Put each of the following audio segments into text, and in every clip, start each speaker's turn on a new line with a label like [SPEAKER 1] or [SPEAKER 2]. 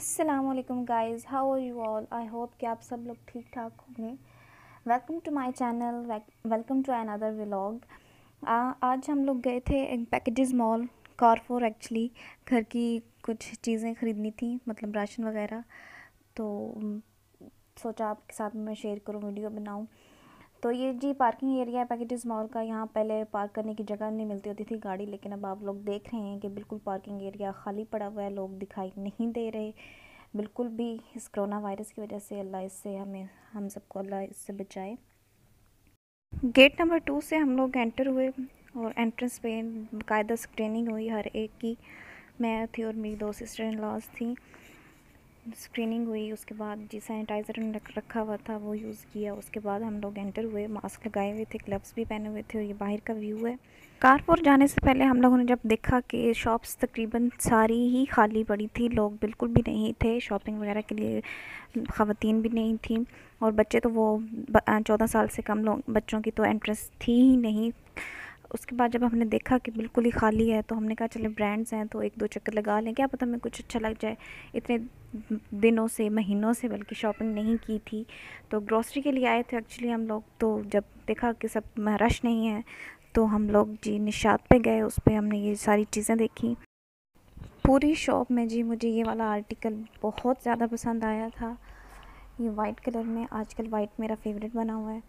[SPEAKER 1] Aslam guys how are you all I hope कि आप सब लोग ठीक ठाक होंगे welcome to my channel welcome to another vlog आज हम लोग गए थे पैकेजेस मॉल कारफोर एक्चुअली घर की कुछ चीज़ें ख़रीदनी थी मतलब राशन वगैरह। तो सोचा आपके साथ मैं शेयर करूँ वीडियो बनाऊँ। तो ये जी पार्किंग एरिया है पैकेजेस मॉल का, यहाँ पहले पार्क करने की जगह नहीं मिलती होती थी गाड़ी, लेकिन अब आप लोग देख रहे हैं कि बिल्कुल पार्किंग एरिया खाली पड़ा हुआ है, लोग दिखाई नहीं दे रहे। बिल्कुल भी इस कोरोना वायरस की वजह से अल्लाह इससे हमें, हम सबको अल्लाह इससे बचाए। गेट नंबर टू से हम लोग एंटर हुए और एंट्रेंस पे बाकायदा स्क्रीनिंग हुई, हर एक की। मैं थी और मेरी दो सिस्टर इन लॉज थी। स्क्रीनिंग हुई, उसके बाद जी सैनिटाइज़र रखा हुआ था, वो यूज़ किया। उसके बाद हम लोग एंटर हुए मास्क लगाए हुए थे ग्लव्स भी पहने हुए थे और ये बाहर का व्यू है। कारपुर जाने से पहले हम लोगों ने जब देखा कि शॉप्स तकरीबन सारी ही खाली पड़ी थी, लोग बिल्कुल भी नहीं थे शॉपिंग वगैरह के लिए ख़वातीन भी नहीं थी और बच्चे तो वो चौदह साल से कम लोग, बच्चों की तो एंट्रेंस थी ही नहीं। उसके बाद जब हमने देखा कि बिल्कुल ही खाली है तो हमने कहा, चले ब्रांड्स हैं तो एक दो चक्कर लगा लें, क्या पता हमें कुछ अच्छा लग जाए। इतने दिनों से, महीनों से बल्कि शॉपिंग नहीं की थी। तो ग्रॉसरी के लिए आए थे एक्चुअली हम लोग। तो जब देखा कि सब रश नहीं है तो हम लोग जी निशात पे गए, उस पर हमने ये सारी चीज़ें देखी। पूरी शॉप में जी मुझे ये वाला आर्टिकल बहुत ज़्यादा पसंद आया था। ये वाइट कलर में, आजकल वाइट मेरा फेवरेट बना हुआ है।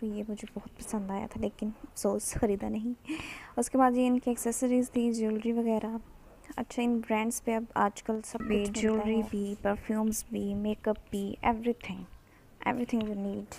[SPEAKER 1] तो ये मुझे बहुत पसंद आया था, लेकिन अफसोस, ख़रीदा नहीं। उसके बाद ये इनकी एक्सेसरीज़ थी ज्वेलरी वगैरह। अच्छा इन ब्रांड्स पे अब आजकल सब भी ज्वेलरी भी परफ्यूम्स भी मेकअप भी everything everything you need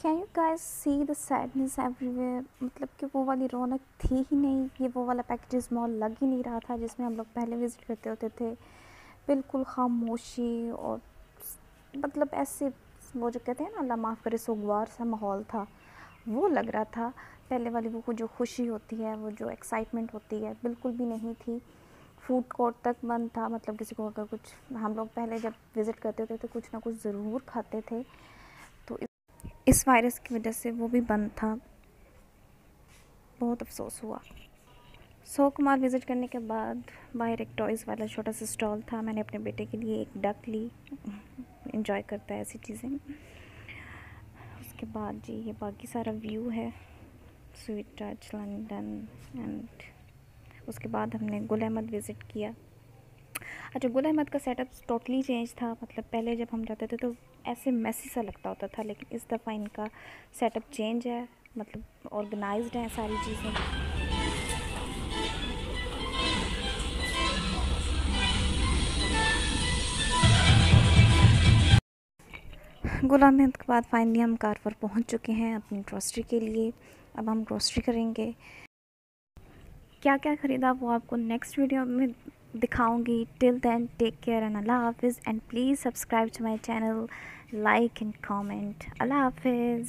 [SPEAKER 1] can you guys see the sadness everywhere मतलब कि वो वाली रौनक थी ही नहीं। ये वो वाला पैकेजेस मॉल लग ही नहीं रहा था जिसमें हम लोग पहले विज़िट करते होते थे। बिल्कुल खामोशी और मतलब ऐसे वो जो कहते हैं ना, अल्लाह माफ़ करे, सोगवार सा माहौल था। वो लग रहा था, पहले वाली वो जो खुशी होती है, वो जो एक्साइटमेंट होती है, बिल्कुल भी नहीं थी। फ़ूड कोर्ट तक बंद था मतलब किसी को अगर कुछ, हम लोग पहले जब विज़िट करते थे तो कुछ ना कुछ ज़रूर खाते थे। तो इस वायरस की वजह से वो भी बंद था। बहुत अफसोस हुआ। सो कुमार विज़िट करने के बाद बाहर एक टॉयज़ वाला छोटा सा स्टॉल था। मैंने अपने बेटे के लिए एक डक ली। इंजॉय करता है ऐसी चीज़ें। उसके बाद जी, ये बाकी सारा व्यू है। स्वीट टच लंदन एंड उसके बाद हमने गुल अहमद विज़िट किया। अच्छा गुल अहमद का सेटअप टोटली चेंज था। मतलब पहले जब हम जाते थे तो ऐसे मैसी सा लगता होता था, लेकिन इस दफ़ा इनका सेटअप चेंज है। मतलब ऑर्गेनाइज्ड है सारी चीज़ें। गुल हिंद के बाद फाइनली हम कार पर पहुँच चुके हैं अपनी ग्रॉसरी के लिए। अब हम ग्रॉसरी करेंगे। क्या क्या ख़रीदा वो आपको नेक्स्ट वीडियो में दिखाऊँगी। Till then take care and अल्लाह हाफिज़ and please subscribe to my channel like and comment अल्लाह हाफिज़